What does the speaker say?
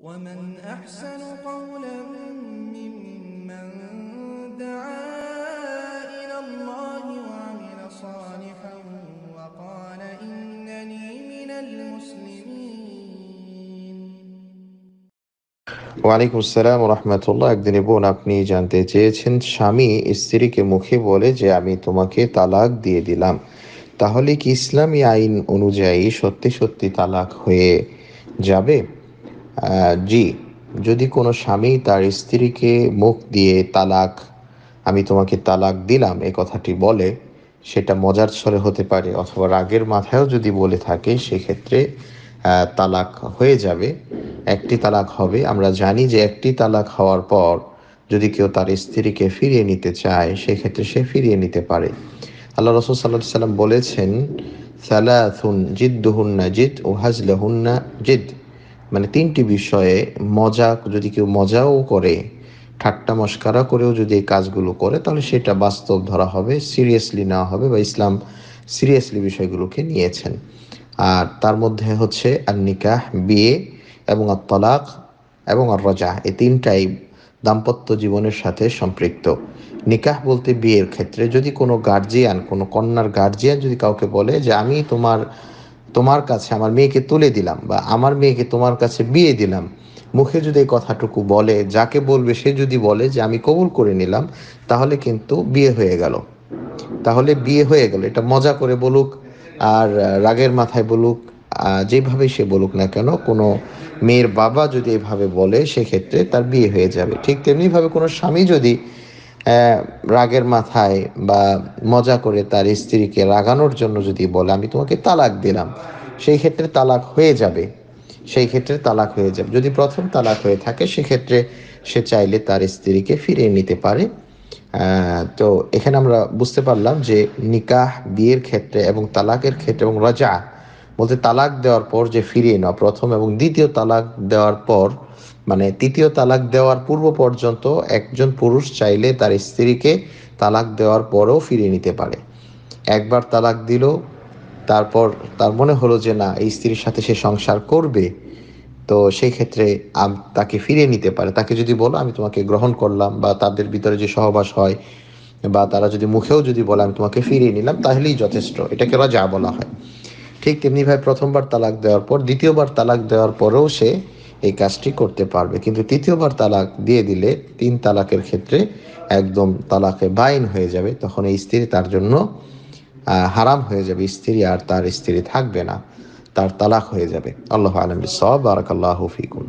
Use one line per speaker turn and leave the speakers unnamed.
ومن أحسن قولا ممن دعا إلى الله وعمل صالحا وقال إنني من المسلمين
ওয়ালাইকুম আসসালাম রহমতুল্লাহ একদিন বোন আপনি জানতে চেয়েছেন স্বামী স্ত্রীকে মুখে বলে যে আমি তোমাকে তালাক দিয়ে দিলাম তাহলে কি ইসলামী আইন অনুযায়ী সত্যি সত্যি তালাক হয়ে যাবে আহ, জি, যদি কোনো স্বামী তার স্ত্রীকে মুখ দিয়ে তালাক, আমি তোমাকে তালাক দিলাম, এ কথাটি বলে, সেটা মজার ছলে হতে পারে অথবা রাগের মাথায়ও যদি বলে থাকে, সেক্ষেত্রে তালাক হয়ে যাবে। একটি তালাক হবে। আমরা জানি যে একটি তালাক হওয়ার পর যদি কেউ তার স্ত্রীকে ফিরিয়ে নিতে চায়, সেক্ষেত্রে সে ফিরিয়ে নিতে পারে। আল্লাহ রসুল সাল্লাহ সাল্লাম বলেছেন, সালাথুন জিদ্দুহুন্না জিদ ও হাজলাহুন্না জিদ। মানে তিনটি বিষয়ে মজা, যদি কেউ মজাও করে, ঠাট্টা মস্কারা করেও যদি এই কাজগুলো করে, তাহলে সেটা বাস্তব ধরা হবে সিরিয়াসলি নেওয়া হবে বা ইসলাম সিরিয়াসলি বিষয়গুলোকে নিয়েছেন। আর তার মধ্যে হচ্ছে আর নিকাহ বিয়ে এবং আর তলাক এবং আর রজা এই তিনটাই দাম্পত্য জীবনের সাথে সম্পৃক্ত। নিকাহ বলতে বিয়ের ক্ষেত্রে যদি কোনো গার্জিয়ান কোনো কন্যার গার্জিয়ান যদি কাউকে বলে যে, আমি তোমার তোমার কাছে, আমার মেয়েকে তুলে দিলাম বা আমার মেয়েকে তোমার কাছে বিয়ে দিলাম, মুখে যদি এই কথাটুকু বলে, যাকে বলবে, সে যদি বলে যে আমি কবুল করে নিলাম, তাহলে কিন্তু বিয়ে হয়ে গেল। তাহলে বিয়ে হয়ে গেল। এটা মজা করে বলুক আর রাগের মাথায় বলুক যেভাবে সে বলুক না কেন, কোনো মেয়ের বাবা যদি এভাবে বলে, সেক্ষেত্রে তার বিয়ে হয়ে যাবে। ঠিক তেমনিভাবে কোনো স্বামী যদি রাগের মাথায় বা মজা করে তার স্ত্রীকে রাগানোর জন্য যদি বলে, আমি তোমাকে তালাক দিলাম, সেই ক্ষেত্রে তালাক হয়ে যাবে। সেই ক্ষেত্রে তালাক হয়ে যাবে। যদি প্রথম তালাক হয়ে থাকে, সেক্ষেত্রে সে চাইলে তার স্ত্রীকে ফিরিয়ে নিতে পারে। তো এখানে আমরা বুঝতে পারলাম যে নিকাহ, বিয়ের ক্ষেত্রে এবং তালাকের ক্ষেত্রে এবং রাজা বলতে তালাক দেওয়ার পর যে ফিরিয়ে নেওয়া প্রথম এবং দ্বিতীয় তালাক দেওয়ার পর মানে তৃতীয় তালাক দেওয়ার পূর্ব পর্যন্ত একজন পুরুষ চাইলে তার স্ত্রীকে তালাক দেওয়ার পরেও ফিরিয়ে নিতে পারে। একবার তালাক দিল, তারপর তার মনে হলো যে, না, এই স্ত্রীর সাথে সে সংসার করবে। তো সেই ক্ষেত্রে তাকে ফিরিয়ে নিতে পারে। তাকে যদি বলো, আমি তোমাকে গ্রহণ করলাম বা তাদের ভিতরে যে সহবাস হয় বা তারা যদি মুখেও যদি বলে, আমি তোমাকে ফিরিয়ে নিলাম, তাহলেই যথেষ্ট। এটাকে রাজা বলা হয়। ঠিক তেমনিভাবে প্রথমবার তালাক দেওয়ার পর, দ্বিতীয়বার তালাক দেওয়ার পরেও সে এই কাজটি করতে পারবে। কিন্তু তৃতীয়বার তালাক দিয়ে দিলে তিন তালাকের ক্ষেত্রে একদম তালাকে বাইন হয়ে যাবে। তখন এই স্ত্রী তার জন্য হারাম হয়ে যাবে। স্ত্রী আর তার স্ত্রী থাকবে না, তার তালাক হয়ে যাবে। আল্লাহ আলম সব বারাকাল্লাহ ফিকুম।